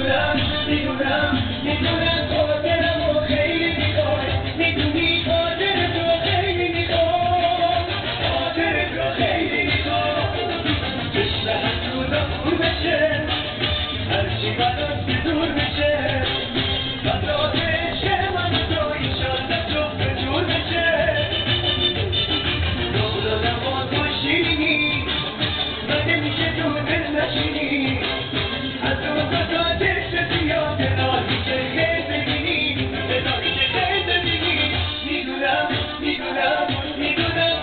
می‌دونم می‌دونم می‌دونم خاطرم و خیلی می‌خوای می‌دونی خاطر تو خیلی می‌خوای خاطر تو خیلی می‌خوای چشم He do love, he do love.